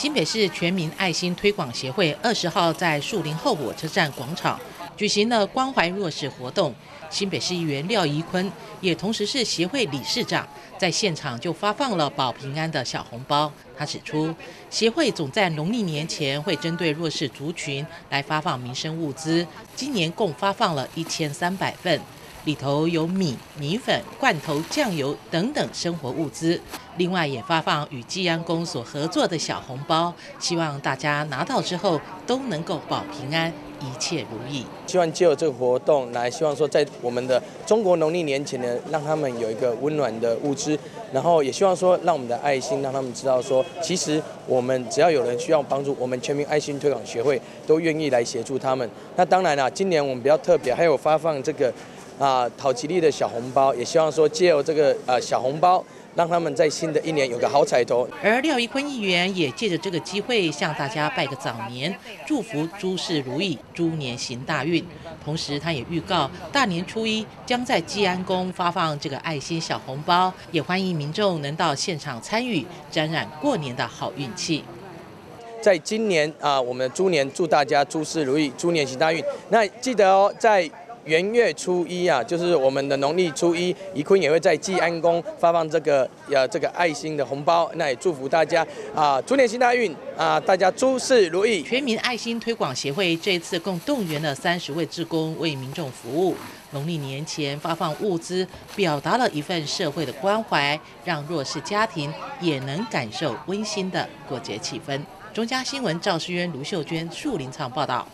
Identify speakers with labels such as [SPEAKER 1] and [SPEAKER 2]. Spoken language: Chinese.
[SPEAKER 1] 新北市全民爱心推广协会二十号在树林后火车站广场举行了关怀弱势活动。新北市议员廖宜坤也同时是协会理事长，在现场就发放了保平安的小红包。他指出，协会总在农历年前会针对弱势族群来发放民生物资，今年共发放了一千三百份。里头有米、米粉、罐头、酱油等等生活物资，另外也发放与济安宫所合作的小红包，希望大家拿到之后都能够保平安，一切如意。
[SPEAKER 2] 希望借由这个活动来，希望说在我们的中国农历年前呢，让他们有一个温暖的物资，然后也希望说让我们的爱心让他们知道说，其实我们只要有人需要帮助，我们全民爱心推广协会都愿意来协助他们。那当然了，今年我们比较特别，还有发放这个。啊，讨吉利的小红包，也希望说借由这个呃小红包，让他们在新的一年有个好彩头。
[SPEAKER 1] 而廖一坤议员也借着这个机会向大家拜个早年，祝福诸事如意，猪年行大运。同时，他也预告大年初一将在济安宫发放这个爱心小红包，也欢迎民众能到现场参与，沾染过年的好运气。
[SPEAKER 2] 在今年啊，我们的猪年祝大家诸事如意，猪年行大运。那记得哦，在。元月初一啊，就是我们的农历初一，宜坤也会在济安宫发放这个呃这个爱心的红包，那也祝福大家啊，猪年行大运啊，大家诸事如意。
[SPEAKER 1] 全民爱心推广协会这次共动员了三十位志工为民众服务，农历年前发放物资，表达了一份社会的关怀，让弱势家庭也能感受温馨的过节气氛。中嘉新闻赵诗渊、卢秀娟、树林场报道。